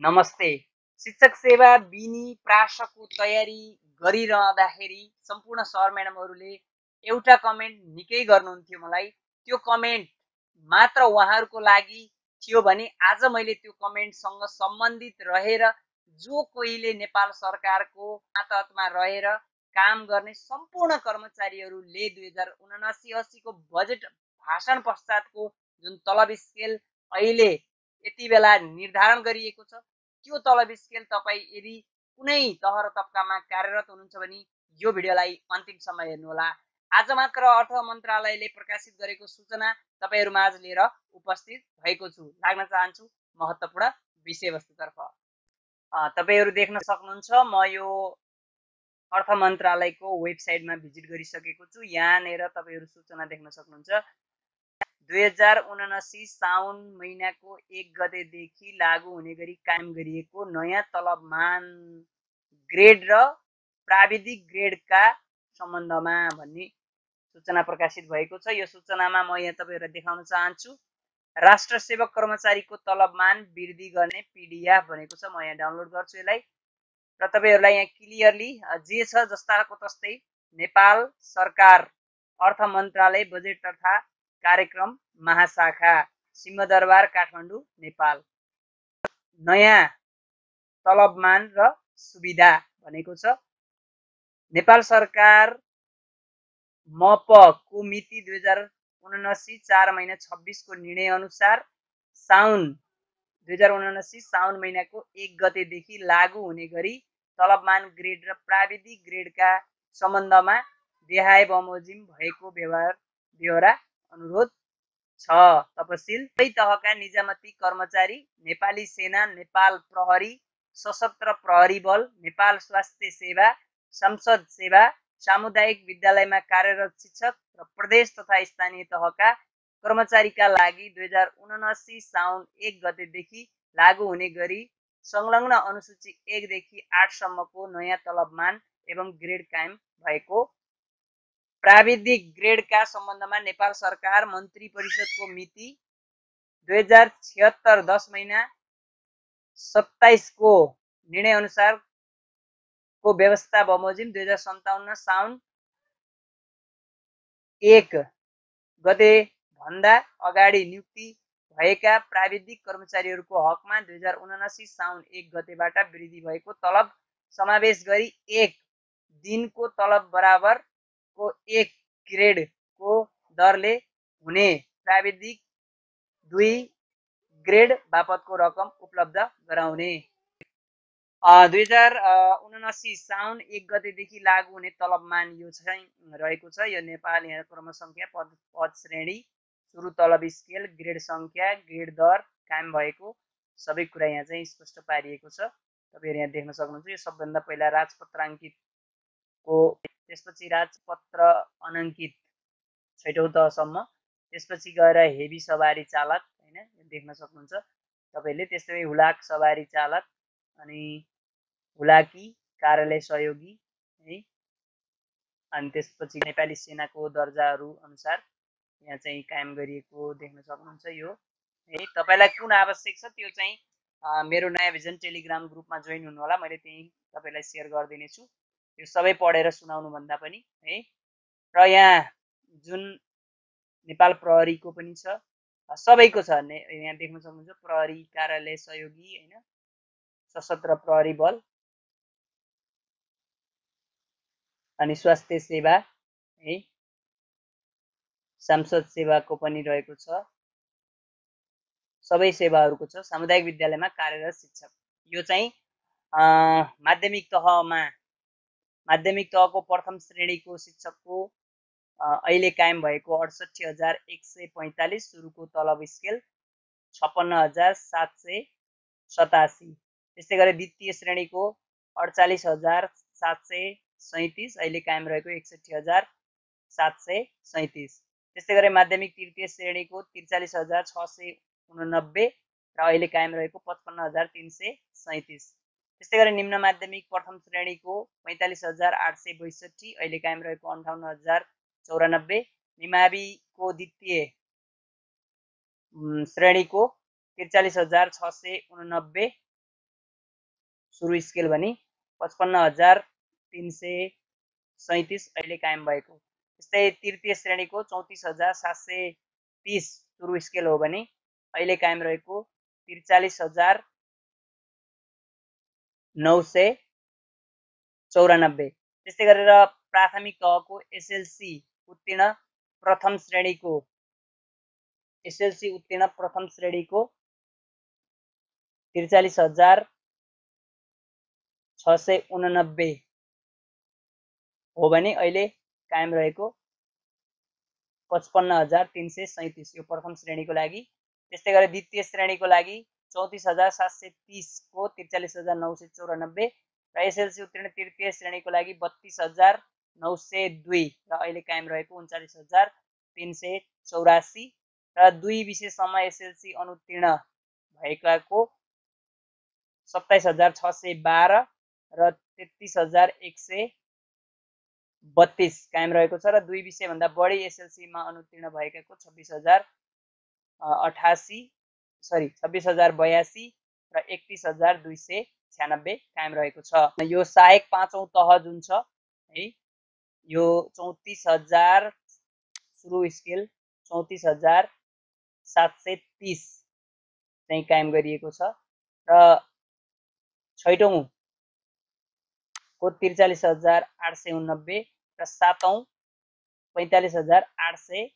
नमस्ते। शिक्षक सेवा बिनी प्रासको तयारी गरिरहँदाखेरि सम्पूर्ण सर म्याडमहरूले एउटा कमेन्ट निकै गर्नुहुन्थ्यो मलाई। त्यो कमेन्ट मात्र उहाँहरूको लागि थियो भने आज मैले त्यो कमेन्टसँग सम्बन्धित रहेर जो कोहीले नेपाल सरकारको मातहतमा रहेर काम गर्ने सम्पूर्ण कर्मचारीहरूले दुई हजार उनासी असीको बजेट भाषण पश्चातको जुन तलब स्केल अहिले यति बेला निर्धारण गरिएको छ त्यो तलब स्केल तपाईँ यदि कुनै तह र तबकामा कार्यरत हुनुहुन्छ भने यो भिडियोलाई अन्तिमसम्म हेर्नुहोला। आज मात्र अर्थ मन्त्रालयले प्रकाशित गरेको सूचना तपाईँहरू माझ लिएर उपस्थित भएको छु। लाग्न चाहन्छु महत्त्वपूर्ण विषयवस्तुतर्फ। तपाईँहरू देख्न सक्नुहुन्छ म यो अर्थ मन्त्रालयको वेबसाइटमा भिजिट गरिसकेको छु। यहाँनिर तपाईँहरू सूचना देख्न सक्नुहुन्छ। दुई हजार उनासी साउन महिनाको एक गतेदेखि लागू हुने गरी कायम गरिएको नयाँ तलबमान ग्रेड र प्राविधिक ग्रेडका सम्बन्धमा भन्ने सूचना प्रकाशित भएको छ। यो सूचनामा म यहाँ तपाईँहरूलाई देखाउन चाहन्छु। राष्ट्र सेवक कर्मचारीको तलबमान वृद्धि गर्ने पिडिएफ भनेको छ। म यहाँ डाउनलोड गर्छु यसलाई। र तपाईँहरूलाई यहाँ क्लियरली जे छ जस्ताको तस्तै नेपाल सरकार अर्थ मन्त्रालय बजेट तथा कार्यक्रम महाशाखा सिंहदरबार काठमाडौँ नेपाल। नयाँ तलबमान र सुविधा भनेको छ। नेपाल सरकार मपको मिति दुई हजार उनासी चार महिना छब्बिसको निर्णय अनुसार साउन दुई हजार उनासी साउन महिनाको एक गतेदेखि लागू हुने गरी तलबमान ग्रेड र प्राविधिक ग्रेडका सम्बन्धमा देहाय बमोजिम भएको व्यवहार बेहोरा अनुरोध छ। तपसिल। सबै तहका निजामती कर्मचारी नेपाली सेना नेपाल प्रहरी सशस्त्र प्रहरी बल नेपाल स्वास्थ्य सेवा संसद सेवा सामुदायिक विद्यालयमा कार्यरत शिक्षक र प्रदेश तथा स्थानीय तहका कर्मचारीका लागि दुई हजार उनासी साउन एक गतेदेखि लागू हुने गरी संलग्न अनुसूची एकदेखि आठसम्मको नयाँ तलबमान एवं ग्रेड कायम भएको प्राविधिक ग्रेडका सम्बन्धमा नेपाल सरकार मन्त्री परिषदको मिति दुई हजार छिहत्तर दस महिना सत्ताइसको निर्णय अनुसारको व्यवस्था बमोजिम दुई हजार सन्ताउन्न साउन एक गते भन्दा अगाडि नियुक्ति भएका प्राविधिक कर्मचारीहरूको हकमा दुई हजार उनासी साउन एक गतेबाट वृद्धि भएको तलब समावेश गरी एक दिनको तलब बराबर को एक ग्रेडको दरले हुने प्राविधिक दुई ग्रेड बापतको रकम उपलब्ध गराउने। दुई हजार उनासी साउन एक गतेदेखि लागू हुने तलबमान यो चाहिँ रहेको छ। यो नेपाल यहाँ क्रम सङ्ख्या पद पद श्रेणी सुरु तलब स्केल ग्रेड सङ्ख्या ग्रेड दर कायम भएको सबै कुरा यहाँ चाहिँ स्पष्ट पारिएको छ। तपाईँहरू यहाँ देख्न सक्नुहुन्छ यो सबभन्दा पहिला राजपत्राङ्कितको त्यसपछि राजपत्र अनङ्कित छैटौँ तहसम्म। त्यसपछि गएर हेभी सवारी चालक होइन देख्न सक्नुहुन्छ। तपाईँले त्यस्तै हुलाक सवारी चालक अनि हुलाकी कार्यालय सहयोगी है अनि त्यसपछि नेपाली सेनाको दर्जाहरू अनुसार यहाँ चाहिँ कायम गरिएको देख्न सक्नुहुन्छ यो। है तपाईँलाई कुन आवश्यक छ त्यो चाहिँ मेरो नयाँ भिजन टेलिग्राम ग्रुपमा जोइन हुनु होला मैले त्यहीँ तपाईँलाई सेयर गरिदिनेछु। यो सबै पढेर सुनाउनुभन्दा पनि है? र यहाँ जुन नेपाल प्रहरीको पनि छ सबैको छ यहाँ देख्न सक्नुहुन्छ प्रहरी कार्यालय सहयोगी होइन? सशस्त्र प्रहरी बल अनि स्वास्थ्य सेवा है? सांसद सेवाको पनि रहेको छ। सबै सेवाहरूको छ। सामुदायिक विद्यालयमा कार्यरत शिक्षक। यो चाहिँ माध्यमिक तहमा माध्यमिक तहको प्रथम श्रेणीको शिक्षकको अहिले कायम भएको अडसट्ठी हजार एक सय पैँतालिस सुरुको तलब स्केल छप्पन्न हजार सात सय सतासी। त्यस्तै गरी द्वितीय श्रेणीको अडचालिस हजार सात सय सैँतिस अहिले कायम रहेको एकसट्ठी हजार सात सय सैँतिस। त्यस्तै गरी माध्यमिक तृतीय श्रेणीको त्रिचालिस हजार छ सय उननब्बे र अहिले कायम रहेको पचपन्न हजार तिन सय सैँतिस। त्यस्तै गरी निम्न माध्यमिक प्रथम श्रेणीको पैँतालिस हजार आठ सय बैसठी अहिले कायम रहेको अन्ठाउन्न हजार चौरानब्बे निमाविको द्वितीय श्रेणीको त्रिचालिस हजार छ सय उननब्बे सुरु स्केल भने पचपन्न हजार तिन सय सैँतिस अहिले कायम भएको। त्यस्तै तृतीय श्रेणीको चौतिस हजार सात सय तिस सुरु स्केल हो भने अहिले कायम रहेको त्रिचालिस हजार नौ सय चौरानब्बे। त्यस्तै गरेर प्राथमिक तहको एसएलसी उत्तीर्ण प्रथम श्रेणीको एसएलसी उत्तीर्ण प्रथम श्रेणीको त्रिचालिस हजार छ सय उनानब्बे हो भने अहिले कायम रहेको पचपन्न हजार तिन सय सैँतिस यो प्रथम श्रेणीको लागि। त्यस्तै गरेर द्वितीय श्रेणीको लागि चौतिस हजार सात सय तिसको त्रिचालिस हजार नौ सय चौरानब्बे र एसएलसी उत्तीर्ण तृतीय श्रेणीको लागि बत्तिस हजार नौ सय दुई र अहिले कायम रहेको उन्चालिस हजार तिन सय चौरासी र दुई विषयसम्म एसएलसी अनुत्तीर्ण भएकाको सत्ताइस हजार छ सय बाह्र र तेत्तिस हजार एक सय बत्तिस कायम रहेको छ र दुई विषयभन्दा बढी एसएलसीमा अनुत्तीर्ण भएकाको छब्बिस हजार अठासी सरी छब्बिस हजार बयासी र एकतिस हजार दुई सय छ्यानब्बे कायम रहेको छ। यो सहायक पाँचौँ तह जुन छ है यो चौतिस हजार सुरु स्केल चौतिस हजार सात सय तिस चाहिँ कायम गरिएको छ। र छैटौँ को त्रिचालिस हजार आठ सय उन्नब्बे र सातौँ पैँतालिस हजार आठ सय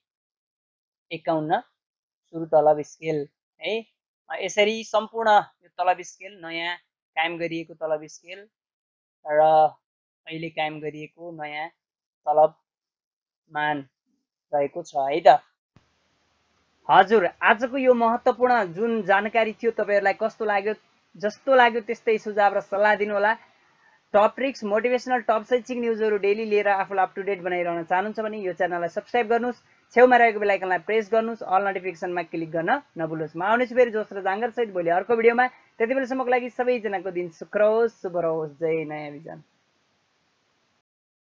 एकाउन्न सुरु तलब स्केल। है? यसरी सम्पूर्ण यो तलब स्केल नयाँ कायम गरिएको तलब स्केल र अहिले कायम गरिएको नयाँ तलब मान रहेको छ है त? हजुर आजको यो महत्त्वपूर्ण जुन जानकारी थियो तपाईँहरूलाई कस्तो लाग्यो जस्तो लाग्यो त्यस्तै सुझाव र सल्लाह दिनुहोला। टप रिक्स मोटिभेसनल टप शैक्षिक न्युजहरू डेली लिएर आफूलाई अप टु डेट बनाइरहन चाहनुहुन्छ भने यो च्यानललाई सब्सक्राइब गर्नुहोस्। छेउमा रहेको बेलायकनलाई प्रेस गर्नुहोस् अल नोटिफिकेसनमा क्लिक गर्न नभुल्नुहोस्। म आउनेछु फेरि जोस र जाँगरसहित भोलि अर्को भिडियोमा। त्यति बेलासम्मको लागि सबैजनाको दिन शुक्र होस् शुभ रहोस्। जय नयाँ विजन